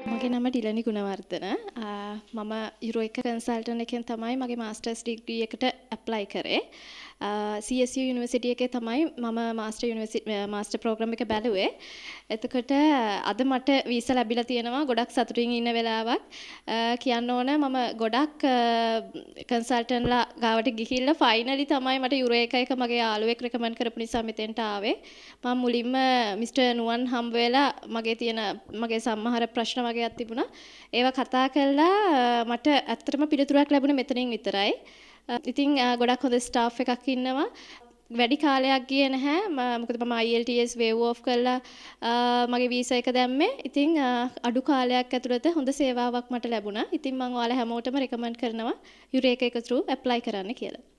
මගේ නම ඩිලනි ගුණවර්ධන. මම යුරෝ එක කන්සල්ටන්ට් එකෙන් තමයි මගේ මාස්ටර්ස් ඩිග්‍රී එකට ඇප්ලයි කරේ. CSU යුනිවර්සිටි එකේ තමයි මම මාස්ටර් යුනිවර්සිටි මාස්ටර් ප්‍රෝග්‍රෑම් එක බැලුවේ. එතකොට අද මට වීසා ලැබිලා තියෙනවා ගොඩක් සතුටින් ඉන්න වෙලාවක්. කියන්න ඕන මම ගොඩක් කන්සල්ටන්ට්ලා ගාවට ගිහිල්ලා ෆයිනලි තමයි මට යුරෝ එක එක මගේ යාළුවෙක් රෙකමන්ඩ් කරපු නිසා මෙතෙන්ට ආවේ. මම මුලින්ම මිස්ටර් නුවන් හම්බ වෙලා මගේ තියෙන මගේ සමහර ප්‍රශ්න වගේක් තිබුණා. ඒවා කතා කළා මට ඇත්තටම පිළිතුරක් ලැබුණේ මෙතනින් විතරයි. ඉතින් ගොඩක් හොඳ ස්ටාෆ් එකක් ඉන්නවා. වැඩි කාලයක් ගියේ නැහැ. මොකද මම IELTS waive off කළා මගේ වීසා එක දැම්මේ. ඉතින් අඩු කාලයක් ඇතුළත හොඳ සේවාවක් මට ලැබුණා. ඉතින් මම ඔයාලා හැමෝටම රෙකමන්ඩ් කරනවා යුරේක එක through apply කරන්න කියලා.